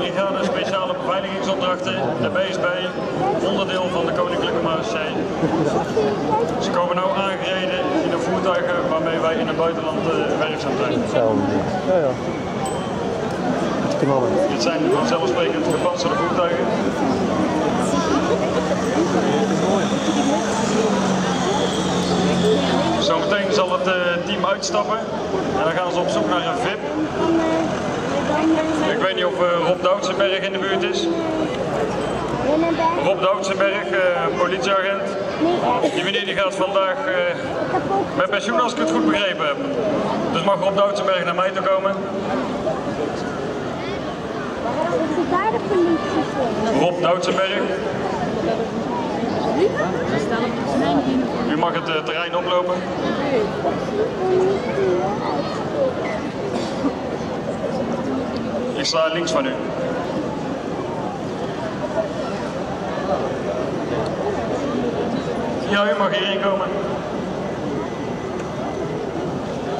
Brigade Speciale Beveiligingsopdrachten, de BSB, onderdeel van de Koninklijke Marechaussee. Ze komen nu aangereden in de voertuigen waarmee wij in het buitenland uh, werkzaam zijn. Ja, ja. Knallen. Dit zijn vanzelfsprekend gepantserde voertuigen. Zometeen zal het uh, team uitstappen en dan gaan ze op zoek naar een VIP. Ik weet niet of uh, Rob Doutsenberg in de buurt is. Rob Doutsenberg, uh, politieagent. Die meneer die gaat vandaag met pensioen als ik het goed begrepen heb. Dus mag Rob Doutsenberg naar mij toe komen. Rob Doutsenberg. U mag het terrein oplopen. Ik sta links van u. Ja, u mag hierin komen.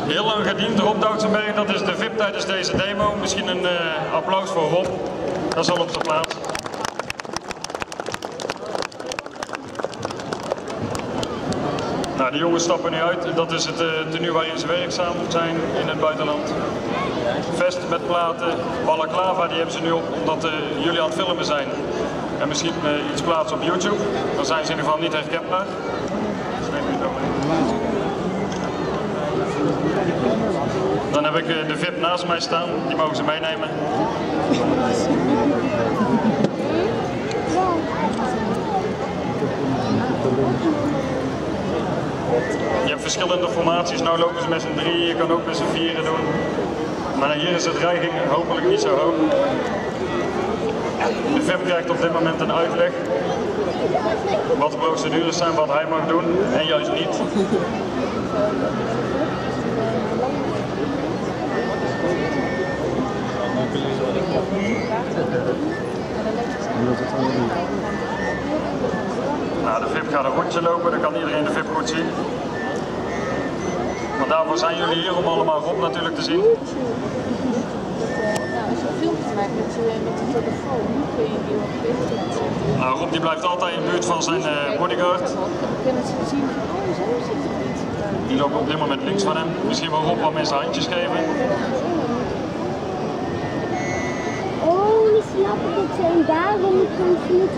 Heel lang gediend, Rob Doutsenberg, dat is de VIP tijdens deze demo. Misschien een uh, applaus voor Rob, dat is al op zijn plaats. Nou, de jongens stappen nu uit. Dat is het uh, tenue waarin ze werkzaam zijn in het buitenland. Vest met platen, balaclava, die hebben ze nu op omdat uh, jullie aan het filmen zijn. En misschien uh, iets plaatsen op YouTube. Dan zijn ze in ieder geval niet herkenbaar. Dan heb ik de VIP naast mij staan, die mogen ze meenemen. Je hebt verschillende formaties, nou lopen ze met z'n drieën, je kan ook met z'n vieren doen. Maar hier is de dreiging hopelijk niet zo hoog. De VIP krijgt op dit moment een uitleg wat de procedures zijn, wat hij mag doen en juist niet. Nou, de VIP gaat een rondje lopen, dan kan iedereen de VIP goed zien. Maar daarvoor zijn jullie hier om allemaal Rob natuurlijk te zien. Nou, als je een filmpje maakt met, met de telefoon, kun je die op Facebook zetten. Nou, Rob die blijft altijd in de buurt van zijn uh, bodyguard. Dan kunnen ze zien van, oh, zo zit het niet. Die lopen op dit moment links van hem. Misschien wil Rob wat mensen handjes geven. Oh, nu snap ik het. En daarom moeten ze niet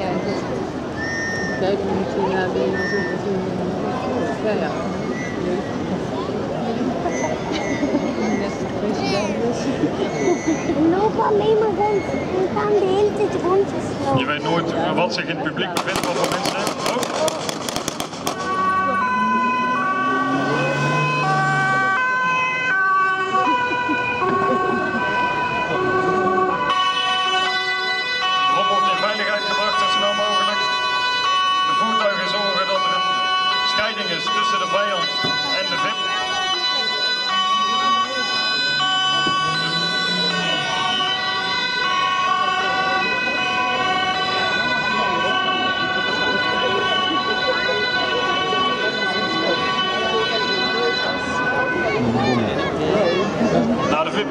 Ja, dat is het. Kijk, dan moet je naar binnen zo te zien. Ja, ja. Is. We lopen alleen maar rond. We gaan de hele tijd rondjes lopen. Je weet nooit wat zich in het publiek bevindt, wat voor mensen. Oh.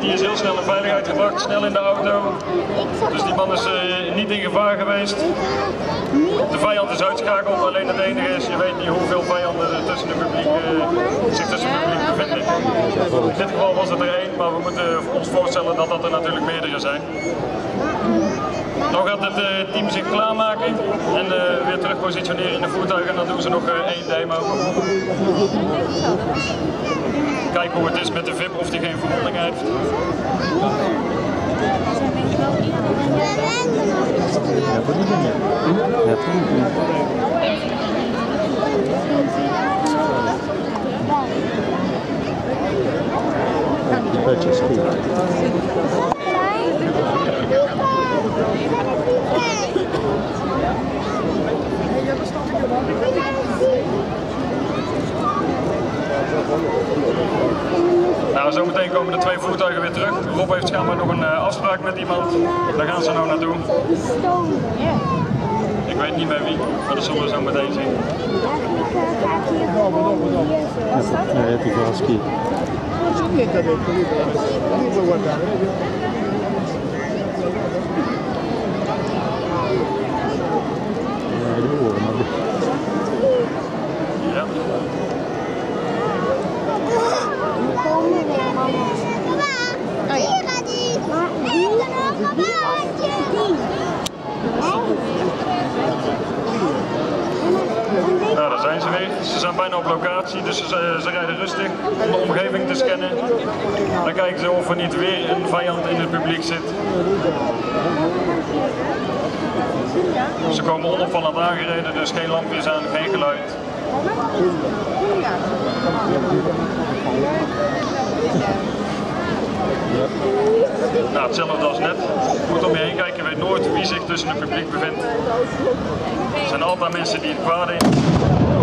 Die is heel snel in veiligheid gebracht, snel in de auto. Dus die man is eh, niet in gevaar geweest. De vijand is uitschakeld, alleen het enige is, je weet niet hoeveel vijanden er tussen de publiek, eh, zich tussen het publiek bevinden. In dit geval was het er één, maar we moeten ons voorstellen dat dat er natuurlijk meerdere zijn. Dan gaat het eh, team zich klaarmaken en eh, weer terug positioneren in de voertuigen en dan doen ze nog eh, één demo. Kijken hoe het is met de VIP, of die geen verwonding heeft. Ja, zometeen komen de twee voertuigen weer terug. Rob heeft schijnbaar nog een eh, afspraak met iemand. Daar gaan ze nou naartoe. Ik weet niet meer wie, maar dat zullen we zo meteen zien. Eh. Ja, io devo guardare. Bijna op locatie, dus ze, ze rijden rustig om de omgeving te scannen. Dan kijken ze of er niet weer een vijand in het publiek zit. Ze komen onopvallend aangereden, dus geen lampjes aan, geen geluid. Nou, hetzelfde als net. Goed om je heen kijken, weet nooit wie zich tussen het publiek bevindt. Er zijn altijd mensen die het kwade in.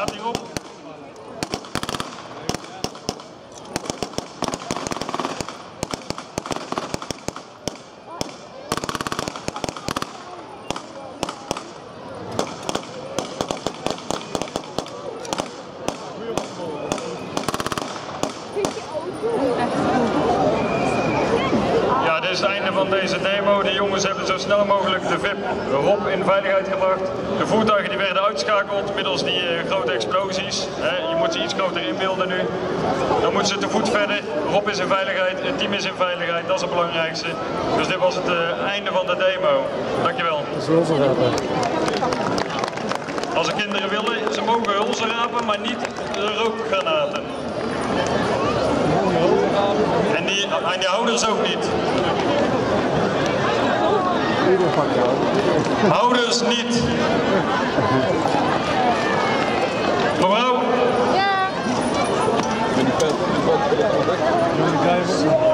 Gaat hierop. Ja, dit is het einde van deze demo. De jongens hebben zo snel mogelijk de VIP Rob in veiligheid gebracht. De voertuigen die werden uitgeschakeld middels die eh, grote explosies. Je moet ze iets groter inbeelden nu. Dan moeten ze te voet verder. Rob is in veiligheid, het team is in veiligheid, dat is het belangrijkste. Dus dit was het eh, einde van de demo. Dankjewel. Als de kinderen willen, ze mogen hulzen rapen, maar niet de rookgranaten. En die, en die ouders ook niet. Ieder pak jou. Ouders niet. Mevrouw? Ja. Ik even